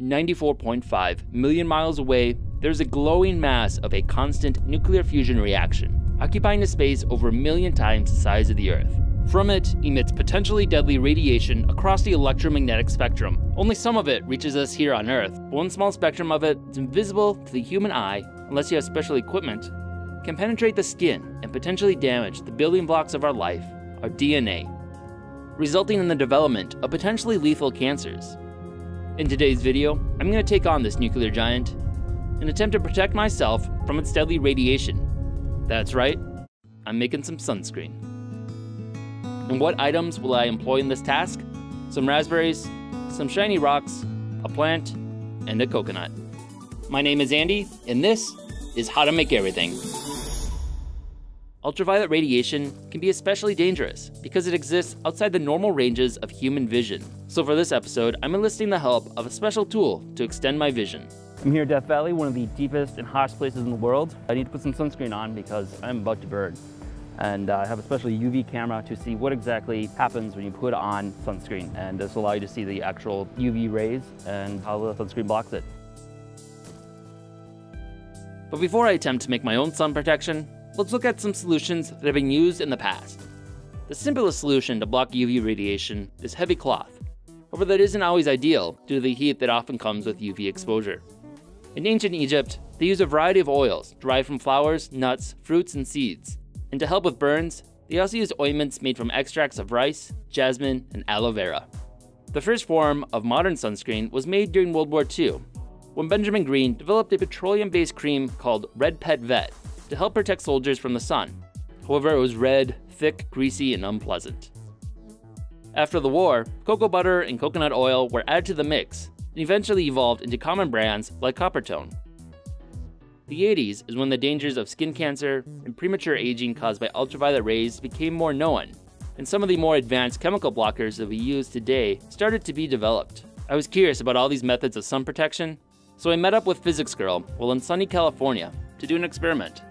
94.5 million miles away, there's a glowing mass of a constant nuclear fusion reaction, occupying a space over a million times the size of the Earth. From it emits potentially deadly radiation across the electromagnetic spectrum. Only some of it reaches us here on Earth. One small spectrum of it is invisible to the human eye unless you have special equipment, can penetrate the skin and potentially damage the building blocks of our life, our DNA, resulting in the development of potentially lethal cancers. In today's video, I'm going to take on this nuclear giant and attempt to protect myself from its deadly radiation. That's right, I'm making some sunscreen. And what items will I employ in this task? Some raspberries, some shiny rocks, a plant, and a coconut. My name is Andy, and this is How to Make Everything. Ultraviolet radiation can be especially dangerous because it exists outside the normal ranges of human vision. So for this episode, I'm enlisting the help of a special tool to extend my vision. I'm here at Death Valley, one of the deepest and hottest places in the world. I need to put some sunscreen on because I'm about to burn. And I have a special UV camera to see what exactly happens when you put on sunscreen. And this will allow you to see the actual UV rays and how the sunscreen blocks it. But before I attempt to make my own sun protection, let's look at some solutions that have been used in the past. The simplest solution to block UV radiation is heavy cloth. However, that isn't always ideal due to the heat that often comes with UV exposure. In ancient Egypt, they used a variety of oils derived from flowers, nuts, fruits, and seeds. And to help with burns, they also used ointments made from extracts of rice, jasmine, and aloe vera. The first form of modern sunscreen was made during World War II, when Benjamin Green developed a petroleum-based cream called Red Pet Vet to help protect soldiers from the sun. However, it was red, thick, greasy, and unpleasant. After the war, cocoa butter and coconut oil were added to the mix and eventually evolved into common brands like Coppertone. The 80s is when the dangers of skin cancer and premature aging caused by ultraviolet rays became more known, and some of the more advanced chemical blockers that we use today started to be developed. I was curious about all these methods of sun protection, so I met up with Physics Girl while in sunny California to do an experiment.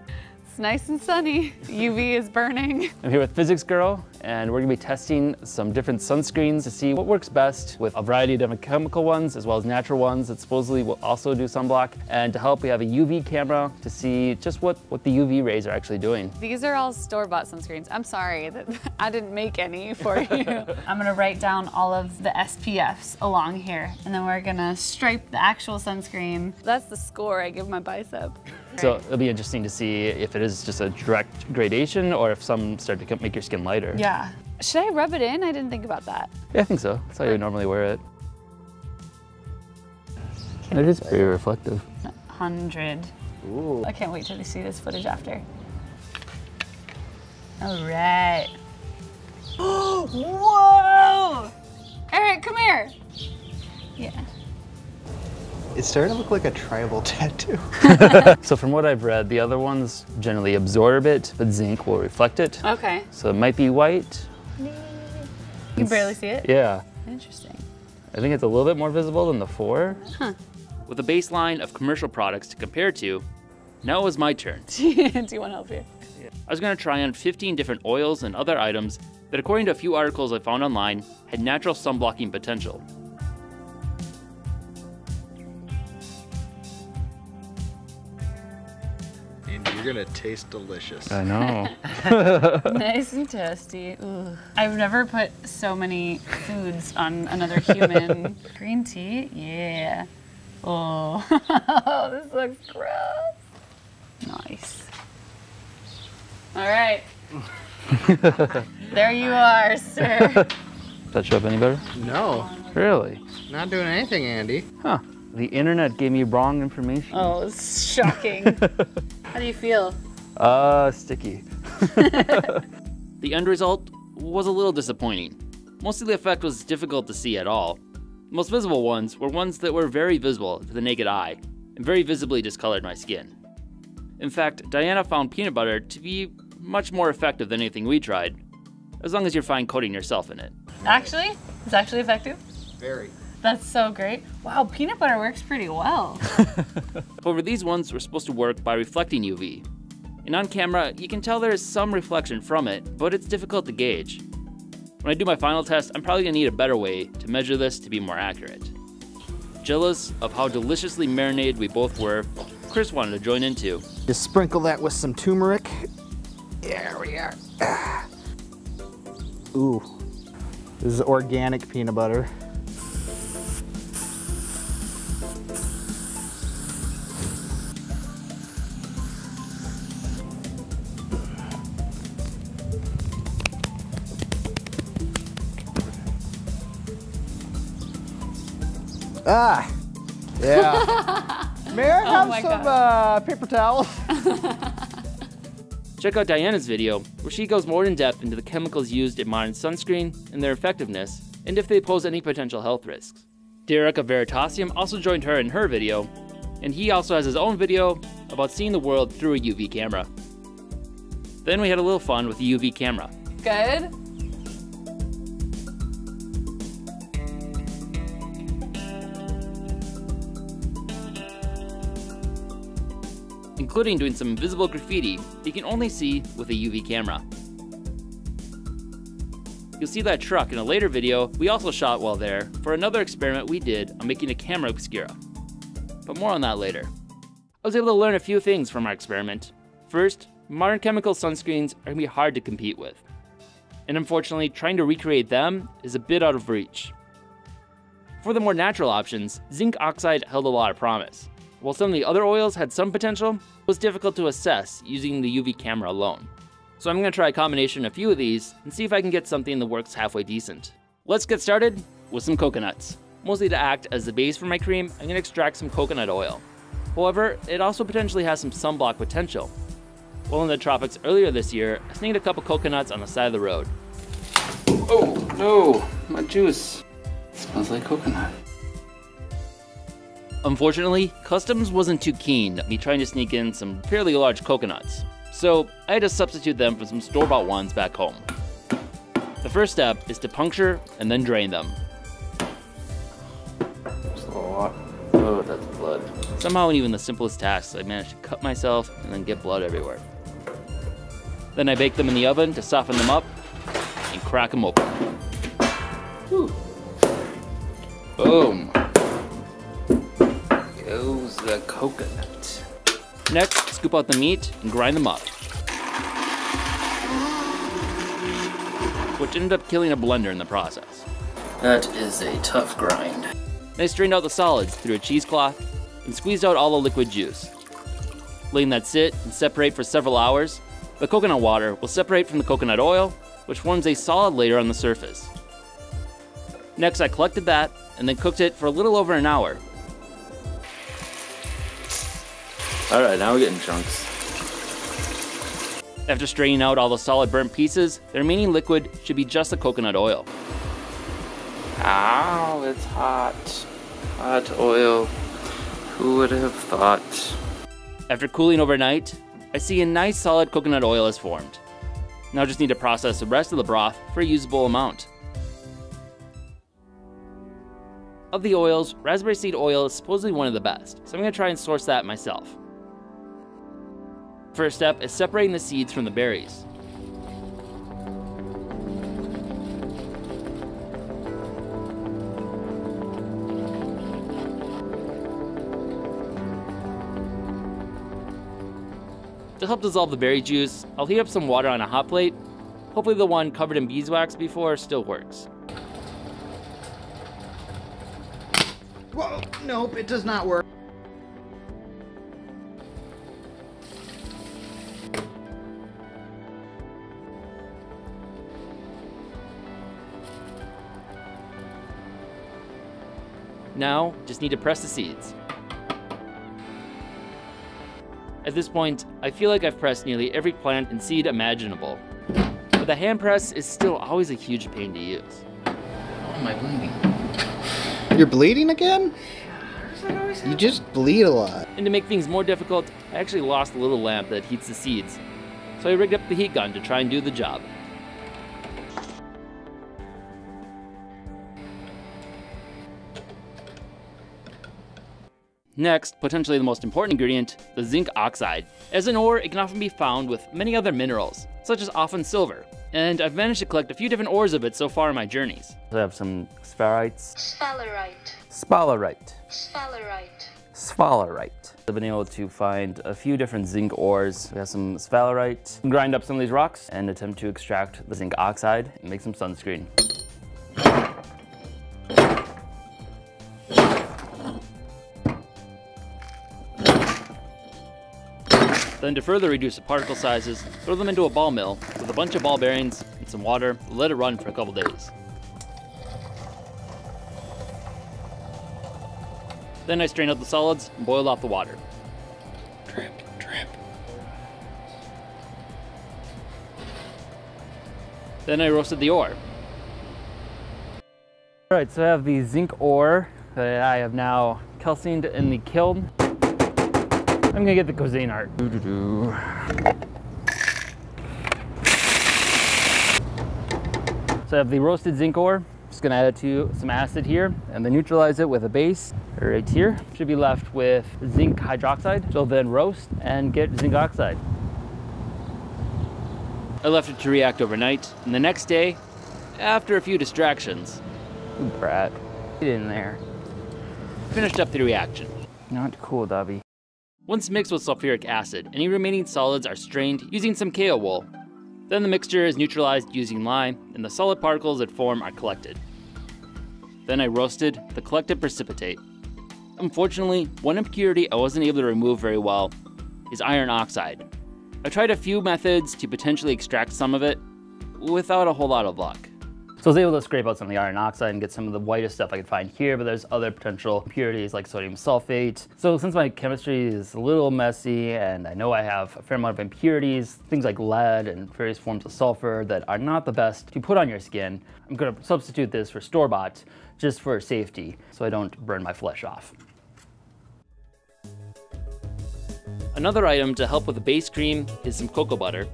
It's nice and sunny. UV is burning. I'm here with Physics Girl, and we're gonna be testing some different sunscreens to see what works best with a variety of different chemical ones, as well as natural ones that supposedly will also do sunblock. And to help, we have a UV camera to see just what, what the UV rays are actually doing. These are all store-bought sunscreens. I'm sorry that I didn't make any for you. I'm gonna write down all of the SPFs along here, and then we're gonna stripe the actual sunscreen. That's the score I give my bicep. So it'll be interesting to see if it is just a direct gradation or if some start to make your skin lighter. Yeah. Should I rub it in? I didn't think about that. Yeah, I think so. That's how you normally wear it. It is pretty reflective. 100. Ooh. I can't wait till you see this footage after. All right. Whoa! Eric, come here. Yeah. It's starting to look like a tribal tattoo. So from what I've read, the other ones generally absorb it, but zinc will reflect it. Okay. So it might be white. You can barely see it? Yeah. Interesting. I think it's a little bit more visible than the four. Huh. With a baseline of commercial products to compare to, now it was my turn. Do you want to help here? I was going to try on 15 different oils and other items that, according to a few articles I found online, had natural sunblocking potential. Gonna taste delicious. I know. nice and toasty. Ooh. I've never put so many foods on another human. Green tea? Yeah. Oh, this looks gross. Nice. All right. there you are, sir. Does that show up any better? No, Really? not doing anything, Andy. Huh. The internet gave me wrong information. Oh, it's shocking. How do you feel? Uh, sticky. the end result was a little disappointing. Most of the effect was difficult to see at all. The most visible ones were ones that were very visible to the naked eye and very visibly discolored my skin. In fact, Dianna found peanut butter to be much more effective than anything we tried, as long as you're fine coating yourself in it. Actually, it's actually effective. Very. That's so great. Wow, peanut butter works pretty well. However, these ones were supposed to work by reflecting UV. And on camera, you can tell there is some reflection from it, but it's difficult to gauge. When I do my final test, I'm probably gonna need a better way to measure this to be more accurate. Jealous of how deliciously marinated we both were, Chris wanted to join in too. Just sprinkle that with some turmeric. There we are. Ah. Ooh, this is organic peanut butter. Ah, yeah. May I have my some uh, paper towels? Check out Dianna's video, where she goes more in depth into the chemicals used in modern sunscreen and their effectiveness, and if they pose any potential health risks. Derek of Veritasium also joined her in her video, and he also has his own video about seeing the world through a UV camera. Then we had a little fun with the UV camera. Good. Including doing some invisible graffiti you can only see with a UV camera. You'll see that truck in a later video we also shot while there for another experiment we did on making a camera obscura. But more on that later. I was able to learn a few things from our experiment. First, modern chemical sunscreens are going to be hard to compete with. And unfortunately, trying to recreate them is a bit out of reach. For the more natural options, zinc oxide held a lot of promise. While some of the other oils had some potential, it was difficult to assess using the UV camera alone. So I'm going to try a combination of a few of these and see if I can get something that works halfway decent. Let's get started with some coconuts. Mostly to act as the base for my cream, I'm going to extract some coconut oil. However, it also potentially has some sunblock potential. While in the tropics earlier this year, I snagged a couple coconuts on the side of the road. Oh no, my juice smells like coconut. Unfortunately, Customs wasn't too keen at me trying to sneak in some fairly large coconuts, so I had to substitute them for some store-bought ones back home. The first step is to puncture and then drain them. There's a lot. Oh, that's blood. Somehow, in even the simplest tasks, I managed to cut myself and then get blood everywhere. Then I bake them in the oven to soften them up and crack them open. Whew. Boom coconut. Next, scoop out the meat and grind them up. Which ended up killing a blender in the process. That is a tough grind. Then I strained out the solids through a cheesecloth and squeezed out all the liquid juice. Letting that sit and separate for several hours, the coconut water will separate from the coconut oil, which forms a solid layer on the surface. Next, I collected that and then cooked it for a little over an hour Alright, now we're getting chunks. After straining out all the solid burnt pieces, the remaining liquid should be just the coconut oil. Ow, it's hot. Hot oil. Who would have thought? After cooling overnight, I see a nice solid coconut oil has formed. Now I just need to process the rest of the broth for a usable amount. Of the oils, raspberry seed oil is supposedly one of the best, so I'm to try and source that myself. First step is separating the seeds from the berries. To help dissolve the berry juice, I'll heat up some water on a hot plate. Hopefully the one covered in beeswax before still works. Whoa, nope, it does not work. Now, just need to press the seeds. At this point, I feel like I've pressed nearly every plant and seed imaginable. But the hand press is still always a huge pain to use. Oh, am I bleeding? You're bleeding again? You just bleed a lot. And to make things more difficult, I actually lost the little lamp that heats the seeds. So I rigged up the heat gun to try and do the job. Next, potentially the most important ingredient, the zinc oxide. As an ore, it can often be found with many other minerals, such as often silver, and I've managed to collect a few different ores of it so far in my journeys. I have some spherites, Sphalerite. Sphalerite. Sphalerite. Sphalerite. I've been able to find a few different zinc ores. We have some sphalerite, grind up some of these rocks, and attempt to extract the zinc oxide and make some sunscreen. Then to further reduce the particle sizes, throw them into a ball mill with a bunch of ball bearings and some water, let it run for a couple days. Then I strain out the solids and boil off the water. Drip, drip. Then I roasted the ore. All right, so I have the zinc ore that I have now calcined in the kiln. I'm gonna get the Cuisinart. Doo-doo-doo. So I have the roasted zinc ore. Just gonna add it to some acid here and then neutralize it with a base right here. Should be left with zinc hydroxide. So then roast and get zinc oxide. I left it to react overnight, and the next day, after a few distractions, Ooh, Brat, get in there, finished up the reaction. Not cool, Dobby. Once mixed with sulfuric acid, any remaining solids are strained using some kale wool. Then the mixture is neutralized using lime, and the solid particles that form are collected. Then I roasted the collected precipitate. Unfortunately, one impurity I wasn't able to remove very well is iron oxide. I tried a few methods to potentially extract some of it without a whole lot of luck. So I was able to scrape out some of the iron oxide and get some of the whitest stuff I could find here, but there's other potential impurities like sodium sulfate. So since my chemistry is a little messy and I know I have a fair amount of impurities, things like lead and various forms of sulfur that are not the best to put on your skin, I'm gonna substitute this for store-bought just for safety so I don't burn my flesh off. Another item to help with the base cream is some cocoa butter.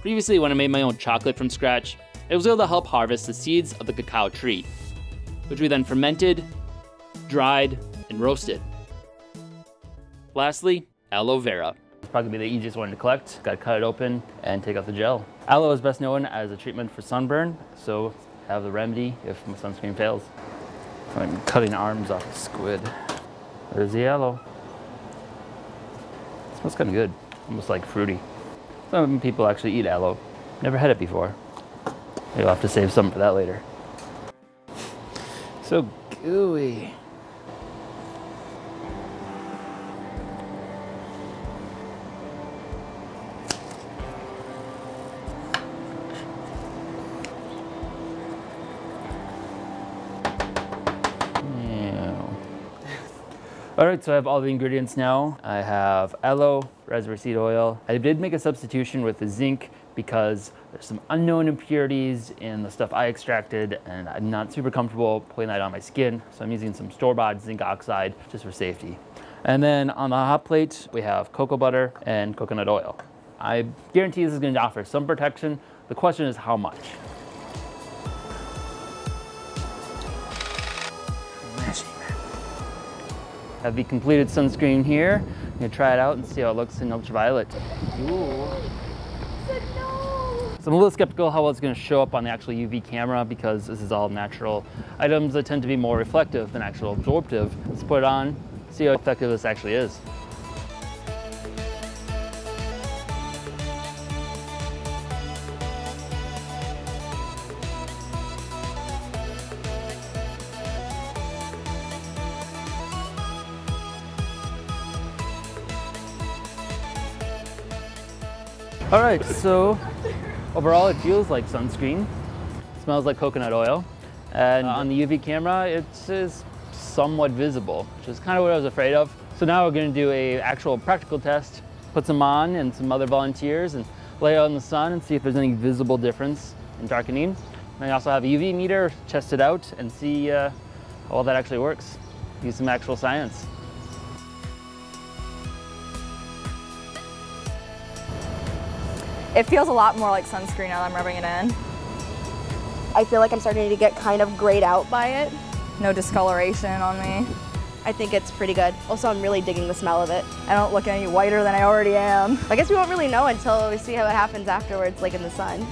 Previously, when I made my own chocolate from scratch, it was able to help harvest the seeds of the cacao tree, which we then fermented, dried, and roasted. Lastly, aloe vera. It's probably be the easiest one to collect. Gotta cut it open and take out the gel. Aloe is best known as a treatment for sunburn, so have the remedy if my sunscreen fails. I'm cutting arms off the squid. There's the aloe. smells kind of good, almost like fruity. Some people actually eat aloe. Never had it before. I'll have to save some for that later. So gooey. All right, so I have all the ingredients now. I have aloe, raspberry seed oil. I did make a substitution with the zinc because there's some unknown impurities in the stuff I extracted and I'm not super comfortable putting that on my skin. So I'm using some store-bought zinc oxide just for safety. And then on the hot plate, we have cocoa butter and coconut oil. I guarantee this is gonna offer some protection. The question is how much? Have the completed sunscreen here. I'm gonna try it out and see how it looks in ultraviolet. Ooh. So I'm a little skeptical how well it's gonna show up on the actual UV camera because this is all natural items that tend to be more reflective than actual absorptive. Let's put it on, see how effective this actually is. All right, so overall it feels like sunscreen. smells like coconut oil. And on the UV camera, it is somewhat visible, which is kind of what I was afraid of. So now we're gonna do a actual practical test, put some on and some other volunteers and lay out in the sun and see if there's any visible difference in darkening. And I also have a UV meter, test it out and see uh, how well that actually works. Use some actual science. It feels a lot more like sunscreen now that I'm rubbing it in. I feel like I'm starting to get kind of grayed out by it. No discoloration on me. I think it's pretty good. Also, I'm really digging the smell of it. I don't look any whiter than I already am. I guess we won't really know until we see how it happens afterwards, like in the sun.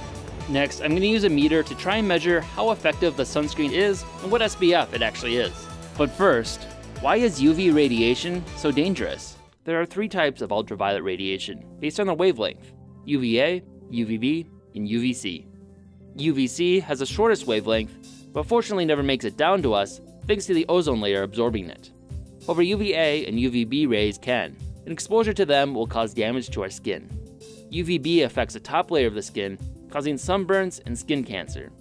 Next, I'm going to use a meter to try and measure how effective the sunscreen is and what SPF it actually is. But first, why is UV radiation so dangerous? There are three types of ultraviolet radiation based on their wavelength UVA, UVB, and UVC. UVC has the shortest wavelength, but fortunately never makes it down to us thanks to the ozone layer absorbing it. However, UVA and UVB rays can, and exposure to them will cause damage to our skin. UVB affects the top layer of the skin, causing sunburns and skin cancer.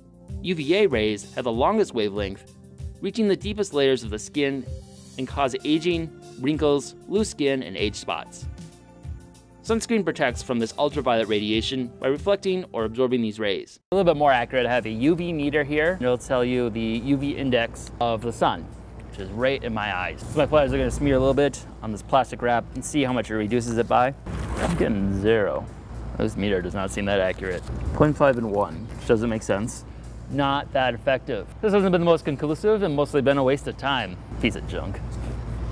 UVA rays have the longest wavelength, reaching the deepest layers of the skin and cause aging, wrinkles, loose skin, and age spots. Sunscreen protects from this ultraviolet radiation by reflecting or absorbing these rays. A little bit more accurate, I have a UV meter here. It'll tell you the UV index of the sun, which is right in my eyes. So my flies are gonna smear a little bit on this plastic wrap and see how much it reduces it by. I'm getting zero. This meter does not seem that accurate. 0.5 and one, which doesn't make sense. Not that effective. This hasn't been the most conclusive and mostly been a waste of time. Piece of junk.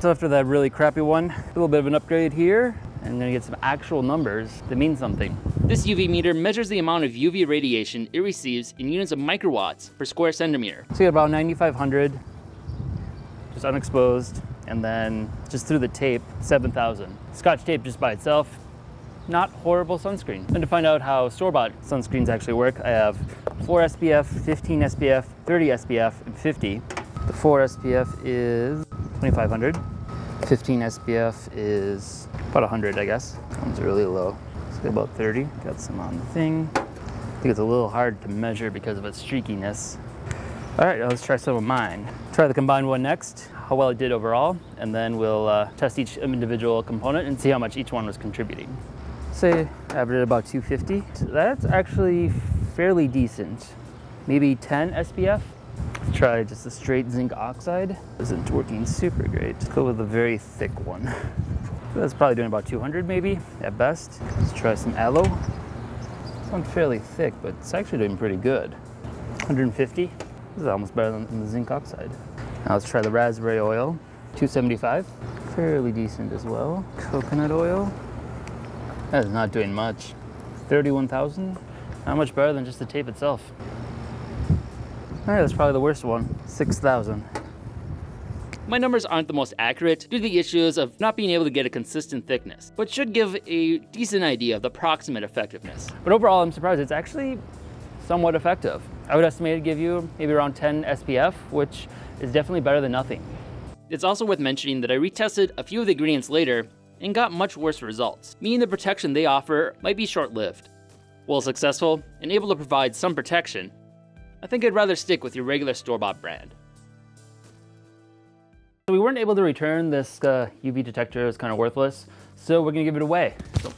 So after that really crappy one, a little bit of an upgrade here. I'm gonna get some actual numbers that mean something. This UV meter measures the amount of UV radiation it receives in units of microwatts per square centimeter. So you get about 9,500, just unexposed, and then just through the tape, 7,000. Scotch tape just by itself, not horrible sunscreen. And to find out how store-bought sunscreens actually work, I have 4 SPF, 15 SPF, 30 SPF, and 50. The 4 SPF is 2,500. 15 SPF is about 100, I guess. That One's really low. Get about 30. Got some on the thing. I think it's a little hard to measure because of its streakiness. All right, let's try some of mine. Try the combined one next, how well it did overall, and then we'll uh, test each individual component and see how much each one was contributing. Say average about 250. That's actually fairly decent. Maybe 10 SPF. Try just a straight zinc oxide. Isn't working super great. Let's go with a very thick one. That's probably doing about 200 maybe at best. Let's try some aloe. This one's fairly thick, but it's actually doing pretty good. 150. This is almost better than the zinc oxide. Now let's try the raspberry oil. 275. Fairly decent as well. Coconut oil. That is not doing much. 31,000. Not much better than just the tape itself. All right, that's probably the worst one. 6,000. My numbers aren't the most accurate due to the issues of not being able to get a consistent thickness, but should give a decent idea of the approximate effectiveness. But overall, I'm surprised it's actually somewhat effective. I would estimate to give you maybe around 10 SPF, which is definitely better than nothing. It's also worth mentioning that I retested a few of the ingredients later and got much worse results, meaning the protection they offer might be short-lived. While successful and able to provide some protection, I think I'd rather stick with your regular store-bought brand. So we weren't able to return this uh, UV detector, it's kind of worthless, so we're gonna give it away. So,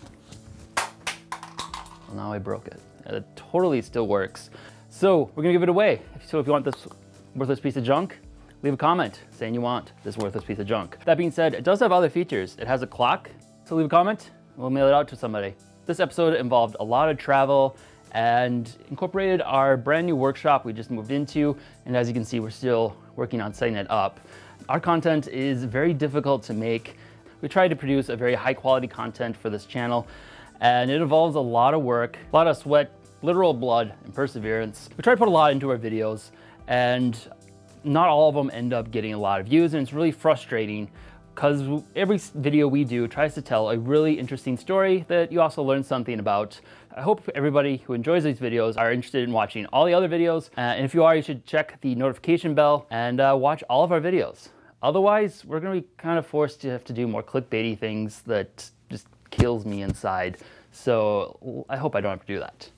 well, now I broke it. It totally still works. So we're gonna give it away. So if you want this worthless piece of junk, leave a comment saying you want this worthless piece of junk. That being said, it does have other features. It has a clock, so leave a comment, we'll mail it out to somebody. This episode involved a lot of travel and incorporated our brand new workshop we just moved into. And as you can see, we're still working on setting it up. Our content is very difficult to make. We try to produce a very high quality content for this channel and it involves a lot of work, a lot of sweat, literal blood and perseverance. We try to put a lot into our videos and not all of them end up getting a lot of views and it's really frustrating because every video we do tries to tell a really interesting story that you also learn something about. I hope everybody who enjoys these videos are interested in watching all the other videos. Uh, and if you are, you should check the notification bell and uh, watch all of our videos. Otherwise, we're gonna be kind of forced to have to do more clickbaity things that just kills me inside. So I hope I don't have to do that.